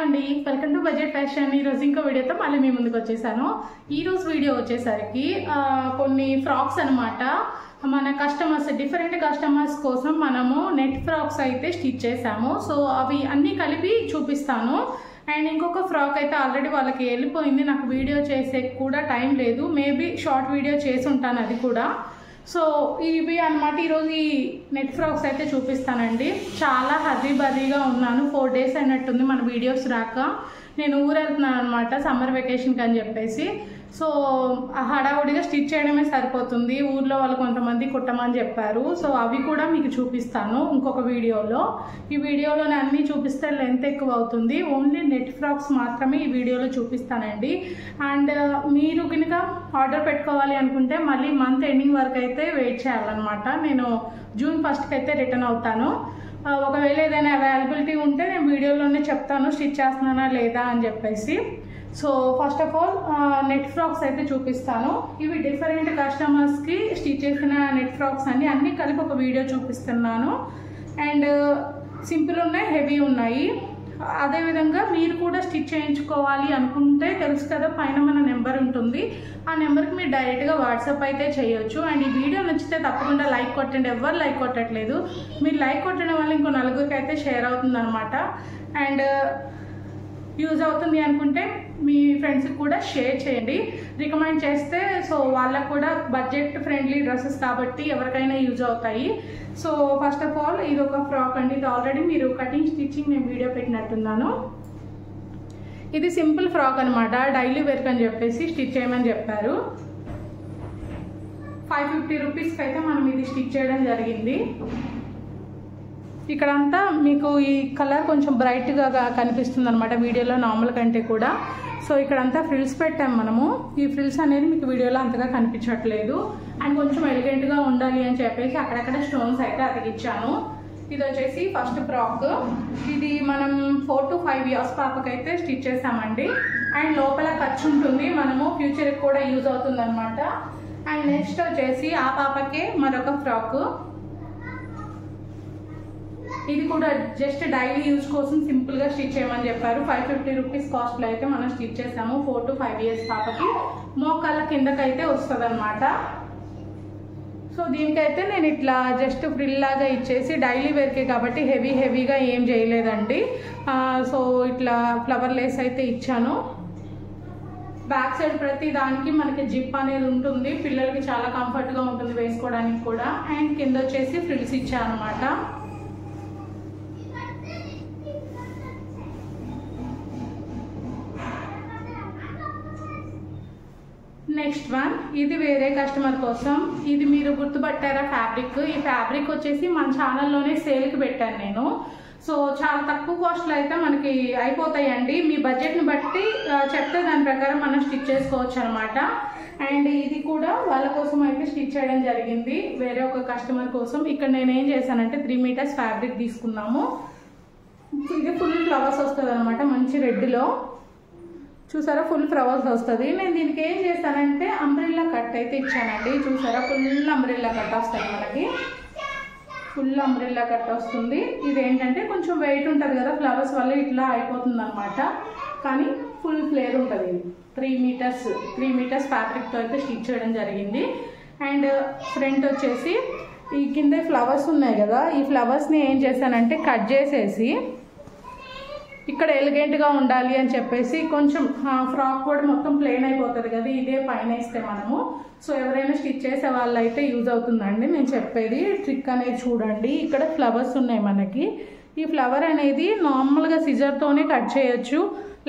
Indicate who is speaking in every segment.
Speaker 1: అండి. Welcome to budget fashion ఈ రోజు ఇంకో వీడియోతో మళ్ళీ మీ ముందుకు వచ్చేసాను. ఈరోజు వీడియో వచ్చేసరికి కొన్ని ఫ్రాక్స్ అనమాట మన కస్టమర్స్ డిఫరెంట్ కస్టమర్స్ కోసం మనము నెట్ ఫ్రాక్స్ అయితే స్టిచ్ చేసాము సో అవి అన్నీ కలిపి చూపిస్తాను. అండ్ ఇంకొక ఫ్రాక్ అయితే ఆల్రెడీ వాళ్ళకి వెళ్ళిపోయింది. నాకు వీడియో చేసే కూడా టైం లేదు. మేబీ షార్ట్ వీడియో చేసి ఉంటాను అది కూడా. సో ఇవి అనమాట ఈరోజు ఈ నెట్ ఫ్రాక్స్ అయితే చూపిస్తానండి. చాలా హర్రీ బర్రీగా ఉన్నాను. ఫోర్ డేస్ అయినట్టుంది మన వీడియోస్ రాక. నేను ఊరు వెళ్తున్నాను అనమాట సమ్మర్ వెకేషన్కి అని చెప్పేసి. సో ఆ హడావుడిగా స్టిచ్ చేయడమే సరిపోతుంది. ఊర్లో వాళ్ళు కొంతమంది కుట్టమని చెప్పారు. సో అవి కూడా మీకు చూపిస్తాను ఇంకొక వీడియోలో. ఈ వీడియోలో అన్నీ చూపిస్తే లెంత్ ఎక్కువ అవుతుంది. ఓన్లీ నెట్ ఫ్రాక్స్ మాత్రమే ఈ వీడియోలో చూపిస్తానండి. అండ్ మీరు కనుక ఆర్డర్ పెట్టుకోవాలి అనుకుంటే మళ్ళీ మంత్ ఎండింగ్ వరకు అయితే వెయిట్ చేయాలన్నమాట. నేను జూన్ ఫస్ట్కి అయితే రిటర్న్ అవుతాను. ఒకవేళ ఏదైనా అవైలబిలిటీ ఉంటే నేను వీడియోలోనే చెప్తాను స్టిచ్ చేస్తున్నానా లేదా అని చెప్పేసి. So first of all net frocks అయితే చూపిస్తాను. ఇవి డిఫరెంట్ కస్టమర్స్కి స్టిచ్ చేసిన నెట్ ఫ్రాక్స్ అన్ని అన్నీ కలిపి ఒక వీడియో చూపిస్తున్నాను. అండ్ సింపుల్ uh, ఉన్నాయి హెవీ ఉన్నాయి. అదేవిధంగా మీరు కూడా స్టిచ్ చేయించుకోవాలి అనుకుంటే తెలుసు కదా పైన మన నెంబర్ ఉంటుంది. ఆ నెంబర్కి మీరు డైరెక్ట్గా వాట్సాప్ అయితే చేయొచ్చు. అండ్ ఈ వీడియో నచ్చితే తప్పకుండా లైక్ కొట్టండి. ఎవరు లైక్ కొట్టట్లేదు. మీరు లైక్ కొట్టడం వల్ల ఇంకో నలుగురికి అయితే షేర్ అవుతుంది అనమాట అండ్ యూజ్ అవుతుంది అనుకుంటే మీ ఫ్రెండ్స్కి కూడా షేర్ చేయండి. రికమెండ్ చేస్తే సో వాళ్ళకు కూడా బడ్జెట్ ఫ్రెండ్లీ డ్రెస్సెస్ కాబట్టి ఎవరికైనా యూజ్ అవుతాయి. సో ఫస్ట్ ఆఫ్ ఆల్ ఇది ఒక ఫ్రాక్ అండి. ఇది ఆల్రెడీ మీరు కటింగ్ స్టిచ్చింగ్ నేను వీడియో పెట్టినట్టున్నాను. ఇది సింపుల్ ఫ్రాక్ అనమాట డైలీ వేర్క్ అని చెప్పేసి స్టిచ్ చేయమని చెప్పారు. ఫైవ్ ఫిఫ్టీ రూపీస్కి అయితే మనం ఇది స్టిచ్ చేయడం జరిగింది. ఇక్కడంతా మీకు ఈ కలర్ కొంచెం బ్రైట్గా కనిపిస్తుంది అనమాట వీడియోలో నార్మల్ కంటే కూడా. సో ఇక్కడంతా ఫ్రిల్స్ పెట్టాం మనము. ఈ ఫ్రిల్స్ అనేది మీకు వీడియోలో అంతగా కనిపించట్లేదు. అండ్ కొంచెం ఎలిగెంట్గా ఉండాలి అని చెప్పేసి అక్కడక్కడ స్టోన్స్ అయితే అతికిచ్చాను. ఇది వచ్చేసి ఫస్ట్ ఫ్రాక్ ఇది మనం ఫోర్ టు ఫైవ్ ఇయర్స్ పాపకైతే స్టిచ్ చేసామండి. అండ్ లోపల ఖర్చు ఉంటుంది. మనము ఫ్యూచర్కి కూడా యూజ్ అవుతుంది అనమాట అండ్ నెక్స్ట్ వచ్చేసి ఆ పాపకే మరొక ఫ్రాక్ ఇది కూడా జస్ట్ డైలీ యూజ్ కోసం సింపుల్గా స్టిచ్ చేయమని చెప్పారు. ఫైవ్ ఫిఫ్టీ రూపీస్ కాస్ట్లో అయితే మనం స్టిచ్ చేసాము. ఫోర్ టు ఫైవ్ ఇయర్స్ పాపకి. మోకాళ్ళ కిందకైతే వస్తుంది అనమాట సో దీనికైతే నేను ఇట్లా జస్ట్ ఫ్రిల్ లాగా ఇచ్చేసి డైలీ వేర్కే కాబట్టి హెవీ హెవీగా ఏం చేయలేదండి. సో ఇట్లా ఫ్లవర్ లేస్ అయితే ఇచ్చాను. బ్యాక్ సైడ్ ప్రతి దానికి మనకి జిప్ అనేది ఉంటుంది. పిల్లలకి చాలా కంఫర్ట్గా ఉంటుంది వేసుకోవడానికి కూడా. అండ్ కింద వచ్చేసి ఫ్రిల్స్ ఇచ్చాను అనమాట నెక్స్ట్ వన్ ఇది వేరే కస్టమర్ కోసం. ఇది మీరు గుర్తుపట్టారా ఫ్యాబ్రిక్ ఈ ఫ్యాబ్రిక్ వచ్చేసి మన ఛానల్లోనే సేల్కి పెట్టాను నేను. సో చాలా తక్కువ కాస్ట్లో అయితే మనకి అయిపోతాయండి. మీ బడ్జెట్ని బట్టి చెప్తే దాని ప్రకారం మనం స్టిచ్ చేసుకోవచ్చు అనమాట అండ్ ఇది కూడా వాళ్ళ కోసం అయితే స్టిచ్ చేయడం జరిగింది. వేరే ఒక కస్టమర్ కోసం. ఇక్కడ నేను ఏం చేశానంటే త్రీ మీటర్స్ ఫ్యాబ్రిక్ తీసుకున్నాము. ఇది ఫుల్ ఫ్లవర్స్ వస్తుంది అనమాట మంచి రెడ్లో చూసారా? ఫుల్ ఫ్లవర్స్ వస్తుంది. నేను దీనికి ఏం చేస్తానంటే అంబ్రిల్లా కట్ అయితే ఇచ్చానండి. చూసారా? ఫుల్ అంబ్రిల్లా కట్ వస్తుంది మనకి. ఫుల్ అంబ్రిల్లా కట్ వస్తుంది. ఇది ఏంటంటే కొంచెం వెయిట్ ఉంటుంది కదా ఫ్లవర్స్ వల్ల ఇట్లా అయిపోతుంది అనమాట కానీ ఫుల్ ఫ్లేర్ ఉంటుంది. త్రీ మీటర్స్ త్రీ మీటర్స్ ఫ్యాబ్రిక్తో అయితే స్టిచ్ చేయడం జరిగింది. అండ్ ఫ్రంట్ వచ్చేసి ఈ కింద ఫ్లవర్స్ ఉన్నాయి కదా ఈ ఫ్లవర్స్ని ఏం చేశానంటే కట్ చేసేసి ఇక్కడ ఎలిగెంట్గా ఉండాలి అని చెప్పేసి కొంచెం ఫ్రాక్ కూడా మొత్తం ప్లెయిన్ అయిపోతుంది కదా ఇదే పైన ఇస్తే మనము. సో ఎవరైనా స్టిచ్ చేసే వాళ్ళు అయితే యూజ్ అవుతుందండి. నేను చెప్పేది ట్రిక్ అనేది చూడండి. ఇక్కడ ఫ్లవర్స్ ఉన్నాయి మనకి. ఈ ఫ్లవర్ అనేది నార్మల్గా సిజర్తోనే కట్ చేయొచ్చు.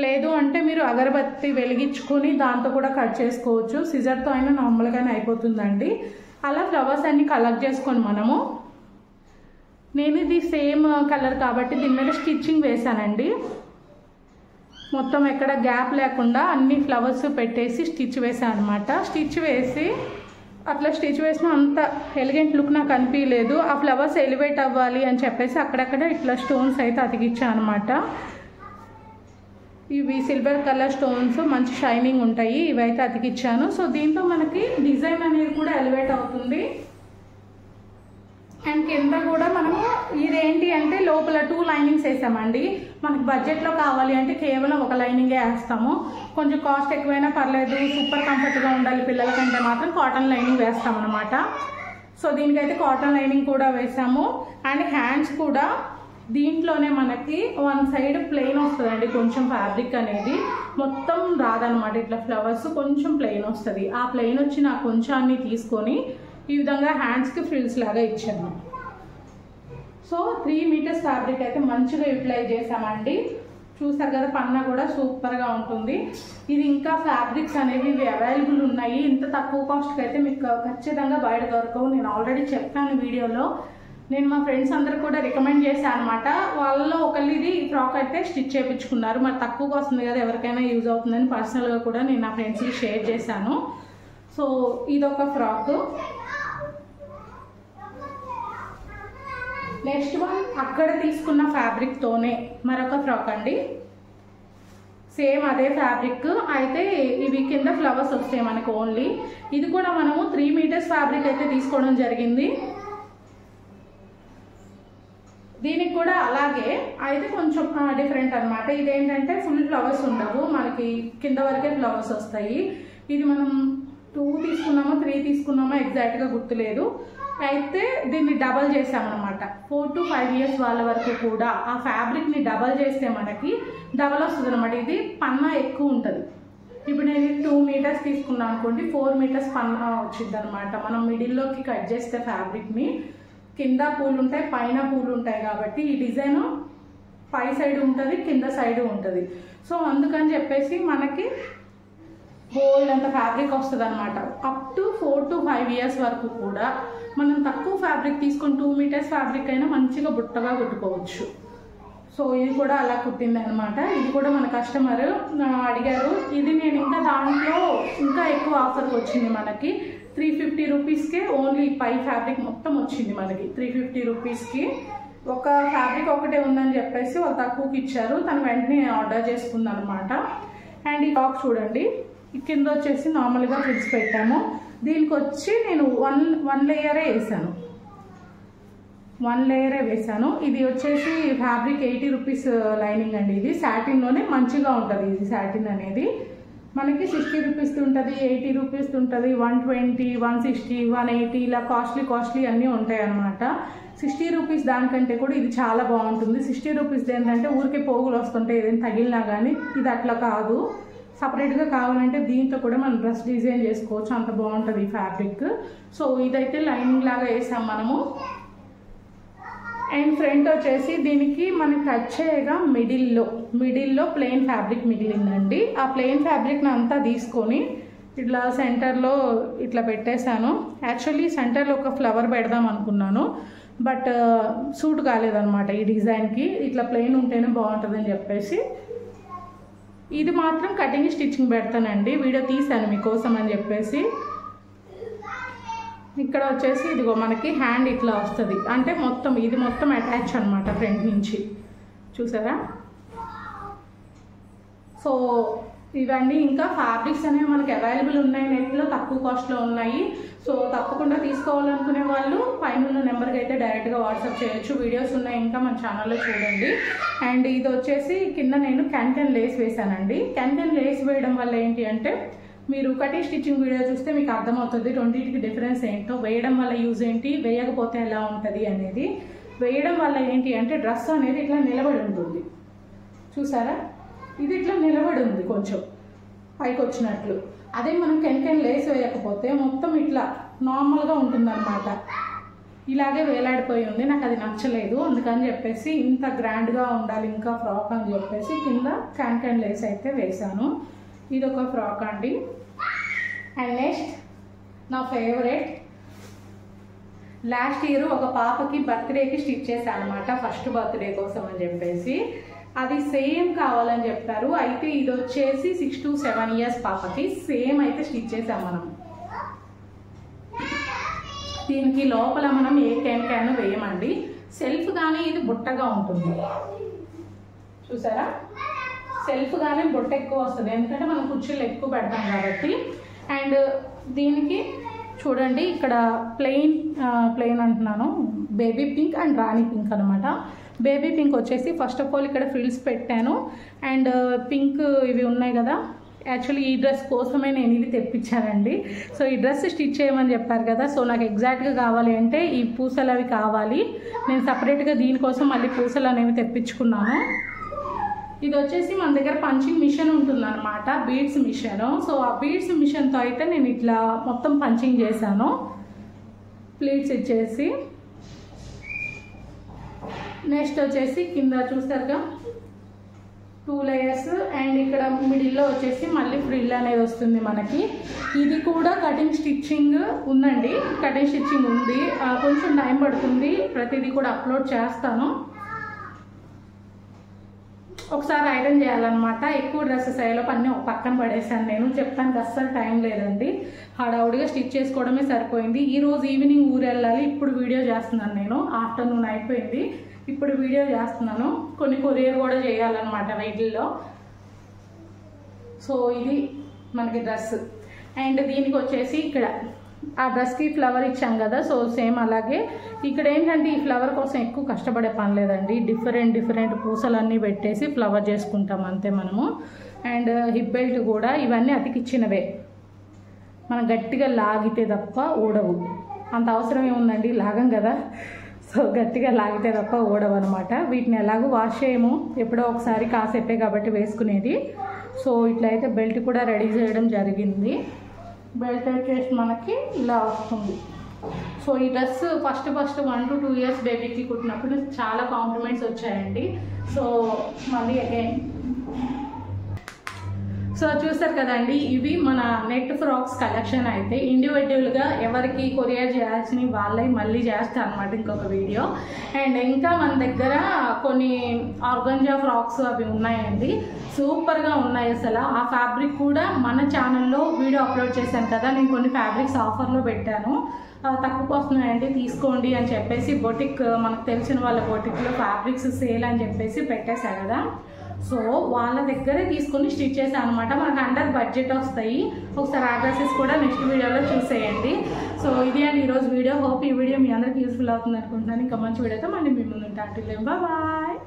Speaker 1: లేదు అంటే మీరు అగరబత్తి వెలిగించుకొని దాంతో కూడా కట్ చేసుకోవచ్చు. సిజర్తో అయినా నార్మల్గానే అయిపోతుందండి. అలా ఫ్లవర్స్ అన్ని కలెక్ట్ చేసుకొని మనము. నేను ఇది సేమ్ కలర్ కాబట్టి దీని మీద స్టిచ్చింగ్ వేశానండి. మొత్తం ఎక్కడ గ్యాప్ లేకుండా అన్ని ఫ్లవర్స్ పెట్టేసి స్టిచ్ వేసాను అనమాట స్టిచ్ వేసి అట్లా స్టిచ్ వేసిన అంత ఎలిగెంట్ లుక్ నాకు అనిపించలేదు ఆ ఫ్లవర్స్ ఎలివేట్ అవ్వాలి అని చెప్పేసి అక్కడక్కడ ఇట్లా స్టోన్స్ అయితే అతికిచ్చాను అనమాట ఇవి సిల్వర్ కలర్ స్టోన్స్ మంచి షైనింగ్ ఉంటాయి. ఇవైతే అతికిచ్చాను. సో దీంతో మనకి డిజైన్ అనేది కూడా ఎలివేట్ అవుతుంది. అండ్ కింద కూడా మనము ఇదేంటి అంటే లోపల టూ లైనింగ్స్ వేసామండి. మనకి బడ్జెట్లో కావాలి అంటే కేవలం ఒక లైనింగే వేస్తాము. కొంచెం కాస్ట్ ఎక్కువైనా పర్లేదు సూపర్ కంఫర్ట్గా ఉండాలి పిల్లలకంటే మాత్రం కాటన్ లైనింగ్ వేస్తాం సో దీనికైతే కాటన్ లైనింగ్ కూడా వేసాము. అండ్ హ్యాండ్స్ కూడా దీంట్లోనే మనకి వన్ సైడ్ ప్లెయిన్ వస్తుందండి కొంచెం ఫ్యాబ్రిక్ అనేది. మొత్తం రాదనమాట ఇట్లా ఫ్లవర్స్ కొంచెం ప్లెయిన్ వస్తుంది. ఆ ప్లెయిన్ వచ్చి నాకు కొంచాన్ని తీసుకొని ఈ విధంగా హ్యాండ్స్కి ఫ్రిల్స్ లాగా ఇచ్చాను సో త్రీ మీటర్స్ ఫ్యాబ్రిక్ అయితే మంచిగా యూటిలైజ్ చేసామండి చూసారు కదా పన్నా కూడా సూపర్గా ఉంటుంది. ఇది ఇంకా ఫ్యాబ్రిక్స్ అనేవి ఇవి అవైలబుల్ ఉన్నాయి. ఇంత తక్కువ కాస్ట్కి అయితే మీకు ఖచ్చితంగా బయట దొరకవు. నేను ఆల్రెడీ చెప్పాను వీడియోలో. నేను మా ఫ్రెండ్స్ అందరు కూడా రికమెండ్ చేశాను అనమాట వాళ్ళలో ఒకళ్ళు ఇది ఈ ఫ్రాక్ అయితే స్టిచ్ చేయించుకున్నారు. మరి తక్కువగా వస్తుంది కదా ఎవరికైనా యూజ్ అవుతుందని పర్సనల్గా కూడా నేను నా ఫ్రెండ్స్కి షేర్ చేశాను. సో ఇదొక ఫ్రాక్ నెక్స్ట్ వన్ అక్కడ తీసుకున్న ఫ్యాబ్రిక్తోనే మరొక ఫ్రాక్ అండి. సేమ్ అదే ఫ్యాబ్రిక్ అయితే ఇవి కింద ఫ్లవర్స్ వస్తాయి మనకు ఓన్లీ ఇది కూడా మనము త్రీ మీటర్స్ ఫ్యాబ్రిక్ అయితే తీసుకోవడం జరిగింది. దీనికి కూడా అలాగే. అయితే కొంచెం డిఫరెంట్ అనమాట ఇదేంటంటే ఫుల్ ఫ్లవర్స్ ఉండవు. మనకి కింద వరకే ఫ్లవర్స్ వస్తాయి. ఇది మనం టూ తీసుకున్నామో త్రీ తీసుకున్నామో ఎగ్జాక్ట్గా గుర్తులేదు. అయితే దీన్ని డబల్ చేసామన్నమాట ఫోర్ టు ఫైవ్ ఇయర్స్ వాళ్ళ వరకు కూడా ఆ ఫ్యాబ్రిక్ని డబల్ చేస్తే మనకి డబల్ వస్తుంది అనమాట ఇది పన్నా ఎక్కువ ఉంటుంది. ఇప్పుడు నేను టూ మీటర్స్ తీసుకున్నాను అనుకోండి ఫోర్ మీటర్స్ పన్నా వచ్చింది అనమాట మనం మిడిల్లోకి కట్ చేస్తే ఫ్యాబ్రిక్ని కింద పూలు ఉంటాయి పైన పూలు ఉంటాయి కాబట్టి ఈ డిజైన్ పై సైడ్ ఉంటుంది కింద సైడ్ ఉంటుంది. సో అందుకని చెప్పేసి మనకి గోల్డ్ అంత ఫ్యాబ్రిక్ వస్తుంది అనమాట up to four to five years వరకు కూడా మనం తక్కువ ఫ్యాబ్రిక్ తీసుకొని టూ మీటర్స్ ఫ్యాబ్రిక్ అయినా మంచిగా బుట్టగా కుట్టుకోవచ్చు. సో ఇది కూడా అలా కుట్టింది అనమాట ఇది కూడా మన కస్టమర్ అడిగారు. ఇది నేను ఇంకా దాంట్లో ఇంకా ఎక్కువ ఆఫర్కి వచ్చింది మనకి. త్రీ ఫిఫ్టీ రూపీస్కే ఓన్లీ పై ఫ్యాబ్రిక్ మొత్తం వచ్చింది మనకి. త్రీ ఫిఫ్టీ రూపీస్కి ఒక ఫ్యాబ్రిక్ ఒకటే ఉందని చెప్పేసి వాళ్ళు తక్కువకి ఇచ్చారు. తను వెంటనే ఆర్డర్ చేసుకుంది అనమాట అండ్ ఈ టాప్ చూడండి. కింద వచ్చేసి నార్మల్గా ఫ్రిడ్జ్ పెట్టాము. దీనికి వచ్చి నేను వన్ వన్ లేయరే వేసాను. వన్ లేయరే వేసాను. ఇది వచ్చేసి ఫ్యాబ్రిక్ ఎయిటీ రూపీస్ లైనింగ్ అండి ఇది. సాటిన్లోనే మంచిగా ఉంటుంది ఇది సాటిన్ అనేది. మనకి సిక్స్టీ రూపీస్ ఉంటుంది ఎయిటీ రూపీస్ ఉంటుంది one twenty one sixty one eighty ఇలా కాస్ట్లీ కాస్ట్లీ అన్నీ ఉంటాయి అన్నమాట. సిక్స్టీ రూపీస్ దానికంటే కూడా ఇది చాలా బాగుంటుంది. సిక్స్టీ రూపీస్ ఏంటంటే ఊరికే పోగులు వస్తుంటాయి ఏదైనా తగిలినా కానీ ఇది అట్లా కాదు. సపరేట్గా కావాలంటే దీంతో కూడా మనం డ్రెస్ డిజైన్ చేసుకోవచ్చు. అంత బాగుంటుంది ఈ ఫ్యాబ్రిక్ సో ఇదైతే లైనింగ్ లాగా వేసాం మనము. అండ్ ఫ్రంట్ వచ్చేసి దీనికి మనకి కట్ చేయగా మిడిల్లో మిడిల్లో ప్లెయిన్ ఫ్యాబ్రిక్ మిగిలిందండి. ఆ ప్లెయిన్ ఫ్యాబ్రిక్ని అంతా తీసుకొని ఇట్లా సెంటర్లో ఇట్లా పెట్టేశాను. యాక్చువల్లీ సెంటర్లో ఒక ఫ్లవర్ పెడదాం అనుకున్నాను. బట్ సూట్ uh, కాలేదన్నమాట ఈ డిజైన్కి ఇట్లా ప్లెయిన్ ఉంటేనే బాగుంటుందని చెప్పేసి ఇది మాత్రం కటింగ్ స్టిచ్చింగ్ పెడతానండి. వీడియో తీసాను మీకోసం అని చెప్పేసి. ఇక్కడ వచ్చేసి ఇదిగో మనకి హ్యాండ్ ఇట్లా వస్తుంది. అంటే మొత్తం ఇది మొత్తం అటాచ్ అనమాట ఫ్రంట్ నుంచి. చూసారా? సో ఇవన్నీ ఇంకా ఫ్యాబ్రిక్స్ అనేవి మనకి అవైలబుల్ ఉన్నాయి నెట్ తక్కువ కాస్ట్లో ఉన్నాయి. సో తప్పకుండా తీసుకోవాలనుకునే వాళ్ళు పైన ఉన్న నెంబర్కి అయితే డైరెక్ట్గా వాట్సాప్ చేయొచ్చు. వీడియోస్ ఉన్నాయి ఇంకా మన ఛానల్లో చూడండి. అండ్ ఇది వచ్చేసి కింద నేను క్యాన్కెన్ లేస్ వేసానండి క్యాన్కెన్ లేస్ వేయడం వల్ల ఏంటి అంటే మీరు కటింగ్ స్టిచ్చింగ్ వీడియో చూస్తే మీకు అర్థమవుతుంది రెండింటికి డిఫరెన్స్ ఏంటో. వేయడం వల్ల యూజ్ ఏంటి వేయకపోతే ఎలా ఉంటుంది అనేది. వేయడం వల్ల ఏంటి అంటే డ్రెస్ అనేది ఇట్లా నిలబడి ఉంటుంది. చూసారా? ఇది ఇట్లా నిలబడి ఉంది కొంచెం. పైకి వచ్చినట్లు అదే మనం కెన్ లేస్ వేయకపోతే మొత్తం ఇట్లా నార్మల్గా ఉంటుందన్నమాట. ఇలాగే వేలాడిపోయి ఉంది నాకు అది నచ్చలేదు. అందుకని చెప్పేసి ఇంత గ్రాండ్గా ఉండాలి ఇంకా ఫ్రాక్ అని చెప్పేసి కింద క్యాన్ క్యాన్ లేస్ అయితే వేశాను. ఇది ఒక ఫ్రాక్ అండి. అండ్ నెక్స్ట్ నా ఫేవరెట్. లాస్ట్ ఇయర్ ఒక పాపకి బర్త్డేకి స్టిచ్ చేశాను అనమాట ఫస్ట్ బర్త్డే కోసం అని చెప్పేసి. అది సేమ్ కావాలని చెప్పారు. అయితే ఇది వచ్చేసి సిక్స్ టు సెవెన్ ఇయర్స్ పాపకి. సేమ్ అయితే స్టిచ్ చేసాం మనం. దీనికి లోపల మనం ఏ క్యాన్ క్యాన్ వేయమండి. సెల్ఫ్ కానీ ఇది బుట్టగా ఉంటుంది. చూసారా? సెల్ఫ్ గానే బుట్ట ఎక్కువ వస్తుంది. ఎందుకంటే మనం కుర్చీలు ఎక్కువ పెడతాం కాబట్టి. అండ్ దీనికి చూడండి ఇక్కడ ప్లెయిన్ ప్లెయిన్ అంటున్నాను. Baby pink and rani pink అనమాట బేబీ పింక్ వచ్చేసి ఫస్ట్ ఆఫ్ ఆల్ ఇక్కడ ఫ్రిల్స్ పెట్టాను. అండ్ పింక్ ఇవి ఉన్నాయి కదా. యాక్చువల్లీ ఈ డ్రెస్ కోసమే నేను ఇది తెప్పించానండి. సో ఈ డ్రెస్ స్టిచ్ చేయమని చెప్పారు కదా. సో నాకు ఎగ్జాక్ట్గా కావాలి అంటే ఈ పూసలు అవి కావాలి. నేను సపరేట్గా దీనికోసం మళ్ళీ పూసలు అనేవి తెప్పించుకున్నాను. ఇది వచ్చేసి మన దగ్గర పంచింగ్ మిషన్ ఉంటుందన్నమాట. Beads machine. సో ఆ బీడ్స్ మిషన్తో అయితే నేను ఇట్లా మొత్తం పంచింగ్ చేశాను. ప్లీట్స్ ఇచ్చేసి. నెక్స్ట్ వచ్చేసి కింద చూస్తారుగా టూ లేయర్స్ అండ్ ఇక్కడ మిడిల్లో వచ్చేసి మళ్ళీ ఫ్రిల్ అనేది వస్తుంది మనకి. ఇది కూడా కటింగ్ స్టిచ్చింగ్ ఉందండి. కటింగ్ స్టిచ్చింగ్ ఉంది. ఆ, కొంచెం టైం పడుతుంది. ప్రతిదీ కూడా అప్లోడ్ చేస్తాను. ఒకసారి ఐరన్ చేయాలన్నమాట. ఎక్కువ డ్రెస్సెస్ అయ్యేలోపు అన్నీ ఒక పక్కన పడేసాను నేను చెప్పడానికి అస్సలు టైం లేదండి. హడావుడిగా స్టిచ్ చేసుకోవడమే సరిపోయింది. ఈ రోజు ఈవినింగ్ ఊరు వెళ్ళాలి ఇప్పుడు వీడియో చేస్తున్నాను నేను. ఆఫ్టర్నూన్ అయిపోయింది. ఇప్పుడు వీడియో చేస్తున్నాను. కొన్ని కొరియర్ కూడా చేయాలన్నమాట వీటిల్లో. సో ఇది మనకి డ్రెస్. అండ్ దీనికి వచ్చేసి ఇక్కడ ఆ డ్రెస్కి ఫ్లవర్ ఇచ్చాం కదా సో సేమ్ అలాగే ఇక్కడ ఏంటంటే ఈ ఫ్లవర్ కోసం ఎక్కువ కష్టపడే పని లేదండి. డిఫరెంట్ డిఫరెంట్ పూసలన్నీ పెట్టేసి ఫ్లవర్ చేసుకుంటాం అంతే మనము. అండ్ హిప్ బెల్ట్ కూడా ఇవన్నీ అతికిచ్చినవే మనం గట్టిగా లాగితే తప్ప ఊడవు. అంత అవసరం ఏముందండి? లాగం కదా. సో గట్టిగా లాగితే తప్ప ఊడవు అనమాట వీటిని ఎలాగో వాష్ చేయము. ఎప్పుడో ఒకసారి కాసేపే కాబట్టి వేసుకునేది. సో ఇట్లయితే బెల్ట్ కూడా రెడీ చేయడం జరిగింది. బెల్ట్ వచ్చేసి మనకి ఇలా వస్తుంది. సో ఈ dress first first one to two years బేబీకి కుట్టినప్పుడు చాలా కాంప్లిమెంట్స్ వచ్చాయండి. సో మళ్ళీ అగైన్ సో చూస్తారు కదండి ఇవి మన నెట్ ఫ్రాక్స్ కలెక్షన్ అయితే ఇండివిజువల్గా ఎవరికి కొరియర్ చేయాల్సిన వాళ్ళే మళ్ళీ చేస్తాను అనమాట ఇంకొక వీడియో. అండ్ ఇంకా మన దగ్గర కొన్ని ఆర్గంజా ఫ్రాక్స్ అవి ఉన్నాయండి. సూపర్గా ఉన్నాయి అసలు. ఆ ఫ్యాబ్రిక్ కూడా మన ఛానల్లో వీడియో అప్లోడ్ చేశాను కదా నేను కొన్ని ఫ్యాబ్రిక్స్ ఆఫర్లో పెట్టాను. తక్కువ తక్కువకు వస్తున్నాయండి తీసుకోండి అని చెప్పేసి బొటిక్ మనకు తెలిసిన వాళ్ళ బొటిక్లో ఫ్యాబ్రిక్స్ సేల్ అని చెప్పేసి పెట్టేశా కదా. సో వాళ్ళ దగ్గరే తీసుకొని స్టిచ్ చేశాను అనమాట మనకు అండర్ బడ్జెట్ వస్తాయి. ఒకసారి ఆ డ్రెస్సెస్ కూడా నెక్స్ట్ వీడియోలో చూసేయండి. సో ఇది అండి ఈరోజు వీడియో. హోప్ ఈ వీడియో మీ అందరికి యూస్ఫుల్ అవుతుంది అనుకుంటున్నాను. ఇంకా మంచి వీడియోతో మళ్ళీ మీ ముందు ఉంటాను బాయ్